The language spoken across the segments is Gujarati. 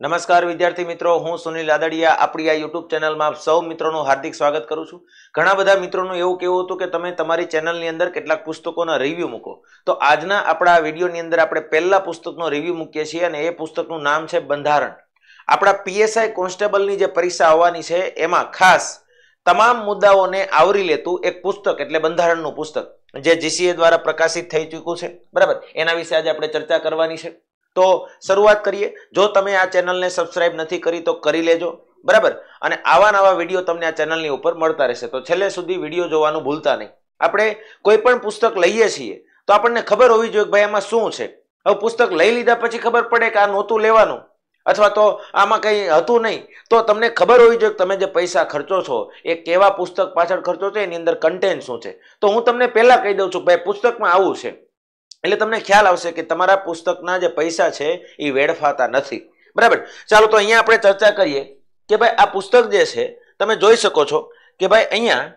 નમસ્કાર વિદ્યાર્થી મિત્રો, હું સુનિલ આદડિયા. આપણી આ યુટ્યુબ ચેનલમાં સૌ મિત્રોનું હાર્દિક સ્વાગત કરું છું. ઘણા બધા મિત્રોનું એવું કહેવું હતું કે તમે તમારી ચેનલની અંદર કેટલાક પુસ્તકોના રિવ્યૂ મૂકો. તો આજના આપણા વિડીયોની અંદર આપણે પહેલા પુસ્તકનો રિવ્યૂ મૂકીએ છીએ અને એ પુસ્તકનું નામ છે બંધારણ. આપણા પીએસઆઈ કોન્સ્ટેબલની જે પરીક્ષા આવવાની છે, એમાં ખાસ તમામ મુદ્દાઓને આવરી લેતું એક પુસ્તક એટલે બંધારણનું પુસ્તક, જે જીસીએ દ્વારા પ્રકાશિત થઈ ચૂક્યું છે. બરાબર? એના વિશે આજે આપણે ચર્ચા કરવાની છે. તો શરૂઆત કરીએ. જો તમે આ ચેનલને સબસ્ક્રાઇબ નથી કરી, તો કરી લેજો. બરાબર? અને આવા નવા વીડિયો તમને આ ચેનલની ઉપર મળતા રહેશે. તો છેલ્લે સુધી વીડિયો જોવાનું ભૂલતા નહીં. આપણે કોઈ પણ પુસ્તક લઈએ છીએ, તો આપણને ખબર હોવી જોઈએ કે ભાઈ આમાં શું છે. હવે પુસ્તક લઈ લીધા પછી ખબર પડે કે આ નહોતું લેવાનું. અથવા તો આમાં કંઈ હતું નહીં. તો તમને ખબર હોવી જોઈએ કે તમે જે પૈસા ખર્ચો છો, એ કેવા પુસ્તક પાછળ ખર્ચો છે, એની અંદર કન્ટેન્ટ શું છે. તો હું તમને પહેલાં કહી દઉં છું ભાઈ પુસ્તકમાં આવું છે. એટલે તમને ખ્યાલ આવશે કે તમારા પુસ્તકના જે પૈસા છે, એ વેડફાતા નથી. બરાબર? ચાલો તો અહીંયા આપણે ચર્ચા કરીએ કે ભાઈ આ પુસ્તક જે છે, તમે જોઈ શકો છો કે ભાઈ અહીંયા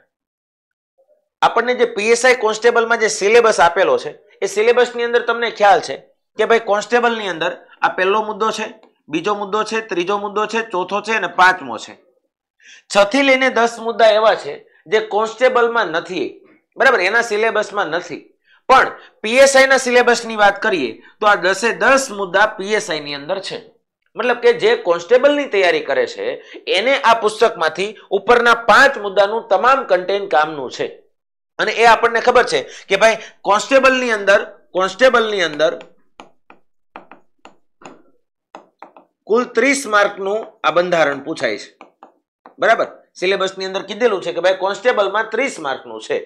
આપણને જે પીએસઆઈ કોન્સ્ટેબલમાં જે સિલેબસ આપેલો છે, એ સિલેબસની અંદર તમને ખ્યાલ છે કે ભાઈ કોન્સ્ટેબલની અંદર આ પહેલો મુદ્દો છે, બીજો મુદ્દો છે, ત્રીજો મુદ્દો છે, ચોથો છે અને પાંચમો છે. છ થી લઈને દસ મુદ્દા એવા છે જે કોન્સ્ટેબલમાં નથી. બરાબર? એના સિલેબસમાં નથી. પણ પીએસઆઈ ના સિલેબસની વાત કરીએ, તો આ દસે દસ મુદ્દા પીએસઆઈ ની અંદર છે. મતલબ કે જે કોન્સ્ટેબલની તૈયારી કરે છે, એને આ પુસ્તકમાંથી ઉપરના પાંચ મુદ્દાનું તમામ કન્ટેન્ટ કામનું છે. અને એ આપણને ખબર છે કે ભાઈ કોન્સ્ટેબલની અંદર કોન્સ્ટેબલની અંદર કુલ ત્રીસ માર્કનું આ બંધારણ પૂછાય છે. બરાબર? સિલેબસની અંદર કીધેલું છે કે ભાઈ કોન્સ્ટેબલમાં ત્રીસ માર્કનું છે.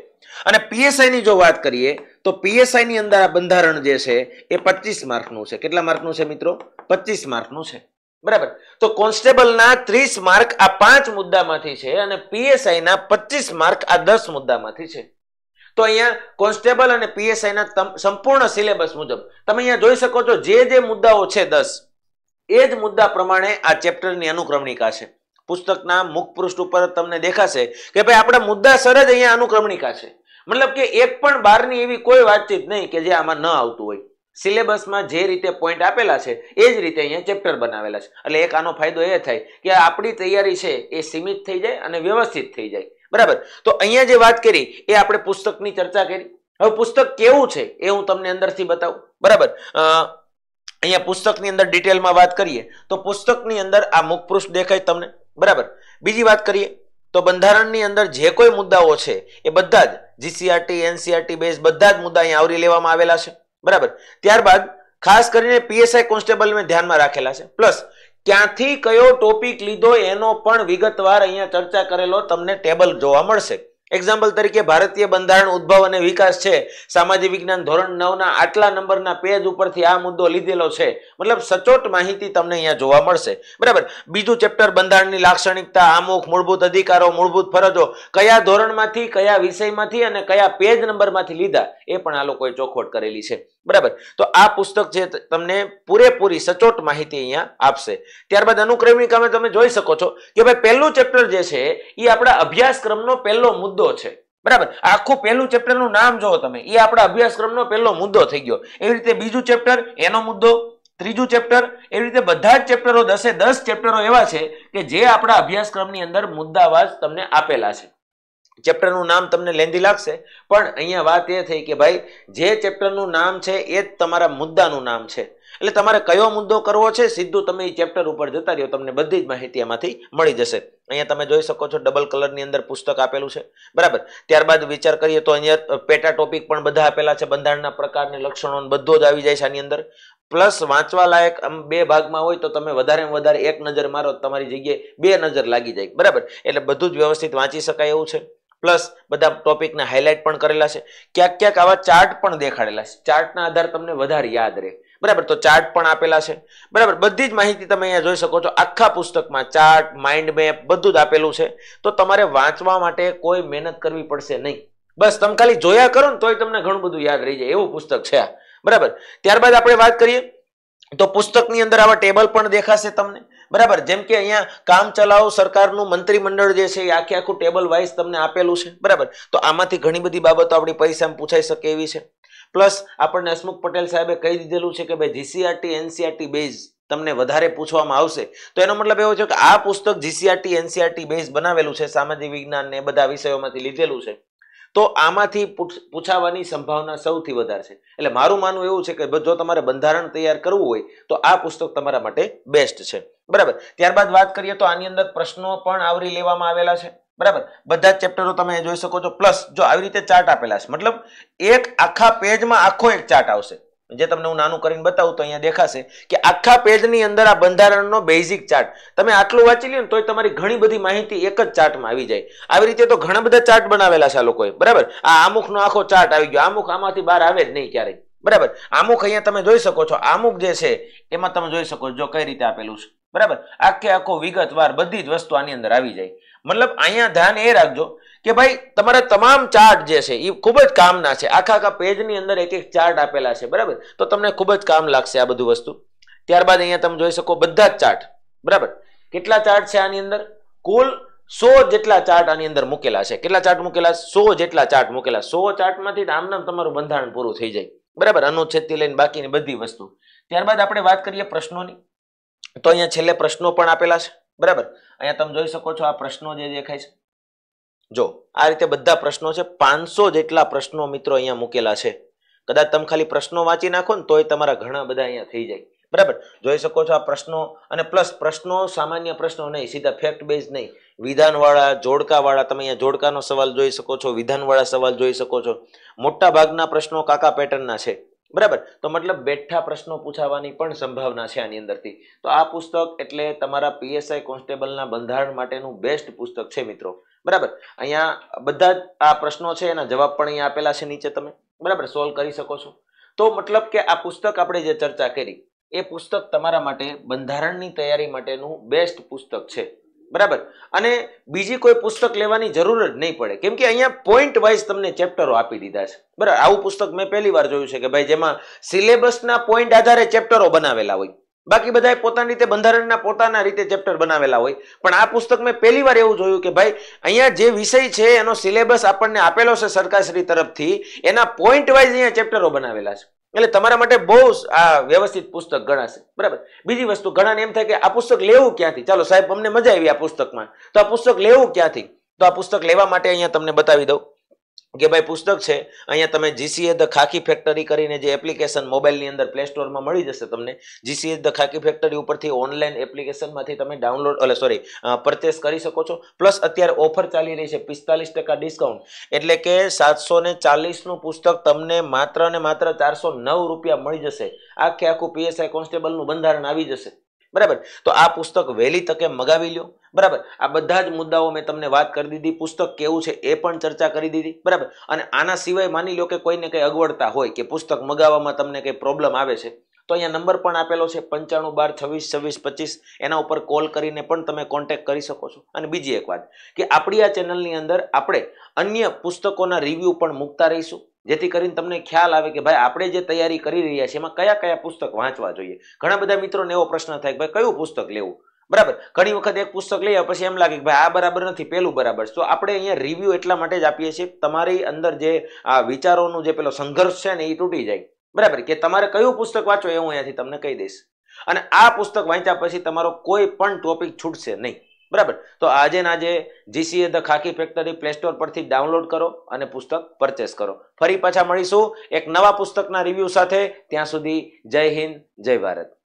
અને પીએસઆઈની જો વાત કરીએ, તો પીએસઆઈની અંદર આ બંધારણ જે છે, એ પચીસ માર્કનું છે. કેટલા માર્કનું છે મિત્રો? પચીસ માર્કનું છે. બરાબર? તો કોન્સ્ટેબલના ત્રીસ માર્ક આ પાંચ મુદ્દામાંથી છે અને પીએસઆઈના પચીસ માર્ક આ દસ મુદ્દામાંથી છે. તો અહીંયા કોન્સ્ટેબલ અને પીએસઆઈના સંપૂર્ણ સિલેબસ મુજબ, તમે અહીંયા જોઈ શકો છો, જે જે મુદ્દાઓ છે દસ, એ જ મુદ્દા પ્રમાણે આ ચેપ્ટરની અનુક્રમણિકા છે. પુસ્તકના મુખ પૃષ્ઠ ઉપર તમને દેખાશે કે ભાઈ આપણા મુદ્દાસર જ અહીંયા અનુક્રમણિકા છે. મતલબ કે એક પણ બહારની એવી કોઈ વાતચીત નહીં કે જે આમાં ન આવતું હોય. સિલેબસમાં જે રીતે પોઈન્ટ આપેલા છે, એ જ રીતે અહીંયા ચેપ્ટર બનાવેલા છે. એટલે એક આનો ફાયદો એ થાય કે આપણી તૈયારી છે એ સીમિત થઈ જાય અને વ્યવસ્થિત થઈ જાય. બરાબર? તો અહીંયા જે વાત કરી, એ આપણે પુસ્તકની ચર્ચા કરી. હવે પુસ્તક કેવું છે એ હું તમને અંદરથી બતાવું. બરાબર? અહીંયા પુસ્તકની અંદર ડિટેલમાં વાત કરીએ. તો પુસ્તકની અંદર આ મુખપૃષ્ઠ દેખાય તમને. બરાબર. બીજી વાત કરીએ તો બંધારણની અંદર જે કોઈ મુદ્દાઓ છે, એ બધા જ જીસીઆરટી એનસીઆરટી બેઝ બધા જ મુદ્દા અહીંયા આવરી લેવામાં આવેલા છે. બરાબર. ત્યારબાદ ખાસ કરીને પીએસઆઈ કોન્સ્ટેબલ મેં ધ્યાનમાં રાખેલા છે. પ્લસ ક્યાંથી કયો ટોપિક લીધો એનો પણ વિગતવાર અહીંયા ચર્ચા કરેલો તમને ટેબલ જોવા મળશે. એક્ઝામ્પલ તરીકે ભારતીય બંધારણ ઉદ્ભવ અને વિકાસ છે. સામાજિક વિજ્ઞાન ધોરણ નવના આટલા નંબરના પેજ ઉપરથી આ મુદ્દો લીધેલો છે. મતલબ સચોટ માહિતી તમને અહીંયા જોવા મળશે. બરાબર? બીજું ચેપ્ટર બંધારણની લાક્ષણિકતા, આમુખ, મૂળભૂત અધિકારો, મૂળભૂત ફરજો, કયા ધોરણમાંથી, કયા વિષયમાંથી અને કયા પેજ નંબરમાંથી લીધા, એ પણ આ લોકોએ ચોખવટ કરેલી છે. બરાબર. તો આ પુસ્તક છે તમને પૂરેપૂરી સચોટ માહિતી અહીંયા આપશે. ત્યારબાદ અનુક્રમણિકામાં તમે જોઈ શકો છો કે ભાઈ પહેલું ચેપ્ટર જે છે એ આપણા અભ્યાસક્રમનો પહેલો મુદ્દો છે. બરાબર. આખું પહેલું ચેપ્ટરનું નામ જોવો તમે. એ આપણા અભ્યાસક્રમનો પહેલો મુદ્દો થઈ ગયો. એવી રીતે બીજું ચેપ્ટર, એનો મુદ્દો. ત્રીજું ચેપ્ટર, એવી રીતે બધા જ ચેપ્ટરો દસે દસ ચેપ્ટરો એવા છે કે જે આપણા અભ્યાસક્રમની અંદર મુદ્દાવાજ તમને આપેલા છે. ચેપ્ટરનું નામ તમને લેંધી લાગશે. પણ અહીંયા વાત એ થઈ કે ભાઈ, જે ચેપ્ટરનું નામ છે એ જ તમારા મુદ્દાનું નામ છે. એટલે તમારે કયો મુદ્દો કરવો છે સીધું તમે એ ચેપ્ટર ઉપર જતા રહ્યો, તમને બધી જ માહિતી એમાંથી મળી જશે. અહીંયા તમે જોઈ શકો છો ડબલ કલરની અંદર પુસ્તક આપેલું છે. બરાબર? ત્યારબાદ વિચાર કરીએ તો અહીંયા પેટા ટોપિક પણ બધા આપેલા છે, બંધારણના પ્રકારને લક્ષણો બધો જ આવી જાય છે આની અંદર. પ્લસ વાંચવા લાયક આમ બે ભાગમાં હોય તો તમે વધારે વધારે એક નજર મારો તમારી જગ્યાએ બે નજર લાગી જાય. બરાબર? એટલે બધું જ વ્યવસ્થિત વાંચી શકાય એવું છે. પ્લસ બધા ટોપિકને હાઇલાઇટ પણ કરેલા છે. ક્યાંક ક્યાંક આવા ચાર્ટ પણ દેખાડેલા છે. ચાર્ટના આધાર તમને વધારે યાદ રહે. બરાબર? તો ચાર્ટ પણ આપેલા છે. બરાબર? બધી જ માહિતી તમે અહીંયા જોઈ શકો છો. આખા પુસ્તકમાં ચાર્ટ માઇન્ડ મેપ બધું જ આપેલું છે. તો તમારે વાંચવા માટે કોઈ મહેનત કરવી પડશે નહીં. બસ તમે ખાલી જોયા કરો ને તોય તમને ઘણું બધું યાદ રહી જાય. એવું પુસ્તક છે બરાબર? ત્યારબાદ આપણે વાત કરીએ. તો પુસ્તકની અંદર આવા ટેબલ પણ દેખાશે તમને. બરાબર? જેમ કે અહીંયા કામ ચલાવ, સરકારનું મંત્રીમંડળ જે છે, એ આખે આખું ટેબલ વાઇઝ તમને આપેલું છે. બરાબર? તો આમાંથી ઘણી બધી બાબતો આપણી પરીક્ષામાં પૂછાઈ શકે એવી છે. પ્લસ આપણને હસમુખ પટેલ સાહેબે કહી દીધેલું છે કે ભાઈ જીસીઆરટી એનસીઆરટી બેઝ તમને વધારે પૂછવામાં આવશે. તો એનો મતલબ એવો છે કે આ પુસ્તક જીસીઆરટી એનસીઆરટી બેઝ બનાવેલું છે, સામાજિક વિજ્ઞાન ને બધા વિષયોમાંથી લીધેલું છે. તો આમાંથી પૂછ- પૂછાવાની સંભાવના સૌથી વધારે છે. એટલે મારું માનવું એવું છે કે જો તમારે બંધારણ તૈયાર કરવું હોય, તો આ પુસ્તક તમારા માટે બેસ્ટ છે. બરાબર? ત્યારબાદ વાત કરીએ તો આની અંદર પ્રશ્નો પણ આવરી લેવામાં આવેલા છે. બરાબર? બધા જ ચેપ્ટરો તમે જોઈ શકો છો. પ્લસ જો આવી રીતે ચાર્ટ આપેલા છે, મતલબ એક આખા પેજમાં આખો એક ચાર્ટ આવશે. જે તમને હું નાનું કરીને બતાવું તો અહીંયા દેખાશે કે આખા પેજની અંદર આ બંધારણનો બેઝિક ચાર્ટ તમે આટલું વાંચી લ્યો ને તોય તમારી ઘણી બધી માહિતી એક જ ચાર્ટમાં આવી જાય. આવી રીતે તો ઘણા બધા ચાર્ટ બનાવેલા છે આ લોકોએ. બરાબર? આ આમુખનો આખો ચાર્ટ આવી ગયો. આમુખ આમાંથી બહાર આવે જ નહીં ક્યારેય. બરાબર? આમુખ અહીંયા તમે જોઈ શકો છો. આમુખ જે છે, એમાં તમે જોઈ શકો જો કઈ રીતે આપેલું છે. બરાબર? આખે આખો વિગતવાર બધી જ વસ્તુ આની અંદર આવી જાય. મતલબ અહીંયા ધ્યાન એ રાખજો કે ભાઈ, તમારા તમામ ચાર્ટ જે છે એ ખૂબ જ કામના છે. આખા આખા પેજની અંદર એક એક ચાર્ટ આપેલા છે, બરાબર? તો તમને ખૂબ જ કામ લાગશે આ બધું વસ્તુ. ત્યારબાદ અહીંયા તમે જોઈ શકો બધા જ ચાર્ટ બરાબર? કેટલા ચાર્ટ છે આની અંદર? કુલ સો જેટલા ચાર્ટ આની અંદર મૂકેલા છે. કેટલા ચાર્ટ મૂકેલા? સો જેટલા ચાર્ટ મૂકેલા. સો ચાર્ટમાંથી આમ નામ તમારું બંધારણ પૂરું થઈ જાય. બરાબર? અનુચ્છેદથી લઈને બાકીની બધી વસ્તુ. ત્યારબાદ આપણે વાત કરીએ પ્રશ્નોની. તો અહીંયા છેલ્લે પ્રશ્નો પણ આપેલા છે. બરાબર? અહીંયા તમે જોઈ શકો છો આ પ્રશ્નો જે દેખાય છે. જો, આ રીતે બધા પ્રશ્નો છે, પાંચસો જેટલા પ્રશ્નો મિત્રો અહીંયા મૂકેલા છે. કદાચ તમે ખાલી પ્રશ્નો વાંચી નાખો ને તોય તમારા ઘણા બધા અહીંયા થઈ જાય. બરાબર? જોઈ શકો છો આ પ્રશ્નો, અને પ્લસ પ્રશ્નો સામાન્ય પ્રશ્નો નહીં, સીધા ફેક્ટ બેઝ નહીં. વિધાનવાળા, જોડકાવાળા, તમે અહીંયા જોડકાનો સવાલ જોઈ શકો છો, વિધાનવાળા સવાલ જોઈ શકો છો. મોટા ભાગના પ્રશ્નો કાકા પેટર્નના છે. બરાબર? તો મતલબ બેઠા પ્રશ્નો પૂછાવાની પણ સંભાવના છે આની અંદરથી. તો આ પુસ્તક એટલે તમારા પીએસઆઈ કોન્સ્ટેબલના બંધારણ માટેનું બેસ્ટ પુસ્તક છે મિત્રો. બરાબર? અહીંયા બધા આ પ્રશ્નો છે, એના જવાબ પણ અહીંયા આપેલા છે નીચે તમે. બરાબર? સોલ્વ કરી શકો છો. તો મતલબ કે આ પુસ્તક આપણે જે ચર્ચા કરી, એ પુસ્તક તમારા માટે બંધારણની તૈયારી માટેનું બેસ્ટ પુસ્તક છે. બરાબર? અને બીજી કોઈ પુસ્તક લેવાની જરૂર જ નહીં પડે. કેમ કે અહીંયા પોઈન્ટ વાઇઝ તમને ચેપ્ટરો આપી દીધા છે. બરાબર? આવું પુસ્તક મેં પહેલી વાર જોયું છે કે ભાઈ જેમાં સિલેબસના પોઈન્ટ આધારે ચેપ્ટરો બનાવેલા હોય. બાકી બધા પોતાની રીતે બંધારણના પોતાના રીતે ચેપ્ટર બનાવેલા હોય. પણ આ પુસ્તક મેં પહેલી વાર એવું જોયું કે ભાઈ, અહીંયા જે વિષય છે, એનો સિલેબસ આપણને આપેલો છે સરકારશ્રી તરફથી, એના પોઈન્ટ વાઇઝ અહીંયા ચેપ્ટરો બનાવેલા છે. એટલે તમારા માટે બહુ આ વ્યવસ્થિત પુસ્તક ગણાશે. બરાબર? બીજી વસ્તુ, ઘણાને એમ થાય કે આ પુસ્તક લેવું ક્યાંથી? ચાલો સાહેબ, અમને મજા આવી આ પુસ્તકમાં. તો આ પુસ્તક લેવું ક્યાંથી? તો આ પુસ્તક લેવા માટે અહીંયા તમને બતાવી દઉં. કે ભાઈ પુસ્તક છે, અહીંયા તમે જીસીએ ધ ખાખી ફેક્ટરી કરીને જે એપ્લિકેશન મોબાઈલની અંદર પ્લે સ્ટોરમાં મળી જશે તમને. જીસીએ ધ ખાખી ફેક્ટરી ઉપરથી ઓનલાઈન એપ્લિકેશનમાંથી તમે ડાઉનલોડ એટલે સોરી પરચેસ કરી શકો છો. પ્લસ અત્યારે ઓફર ચાલી રહી છે, પિસ્તાલીસ ટકા ડિસ્કાઉન્ટ એટલે કે સાતસો ને ચાલીસનું પુસ્તક તમને માત્ર ને માત્ર ચારસો નવ રૂપિયા મળી જશે. આખે આખું પીએસઆઈ કોન્સ્ટેબલનું બંધારણ આવી જશે. બરાબર? તો આ પુસ્તક વહેલી તકે મગાવી લ્યો. બરાબર? આ બધા જ મુદ્દાઓ મેં તમને વાત કરી દીધી. પુસ્તક કેવું છે એ પણ ચર્ચા કરી દીધી. બરાબર? અને આના સિવાય માની લો કે કોઈને કંઈ અગવડતા હોય કે પુસ્તક મગાવવામાં તમને કંઈ પ્રોબ્લેમ આવે છે તો અહીંયા નંબર પણ આપેલો છે પંચાણું બાર છવ્વીસ છવ્વીસ પચીસ. એના ઉપર કોલ કરીને પણ તમે કોન્ટેક્ટ કરી શકો છો. અને બીજી એક વાત, કે આપણી આ ચેનલની અંદર આપણે અન્ય પુસ્તકોના રિવ્યૂ પણ મૂકતા રહીશું. જેથી કરીને તમને ખ્યાલ આવે કે ભાઈ, આપણે જે તૈયારી કરી રહ્યા છીએ, એમાં કયા કયા પુસ્તક વાંચવા જોઈએ. ઘણા બધા મિત્રોને એવો પ્રશ્ન થાય કે ભાઈ, કયું પુસ્તક લેવું? બરાબર. ઘણી વખત એક પુસ્તક લઈએ, પછી એમ લાગે કે ભાઈ, આ બરાબર નથી, પેલું બરાબર. તો આપણે અહીંયા રિવ્યુ એટલા માટે જ આપીએ છીએ તમારી અંદર જે આ વિચારોનું જે પેલો સંઘર્ષ છે ને, એ તૂટી જાય. બરાબર, કે તમારે કયું પુસ્તક વાંચો એ હું અહીંયાથી તમને કહી દઈશ. અને આ પુસ્તક વાંચ્યા પછી તમારો કોઈ પણ ટોપિક છૂટશે નહીં. બરાબર? તો આજે ના જે GCA the Khaki factory play store પરથી ડાઉનલોડ કરો અને પુસ્તક પરચેસ કરો. ફરી પાછા મળીશું એક નવા પુસ્તકના રિવ્યૂ સાથે. ત્યાં સુધી જય હિન્દ, જય ભારત.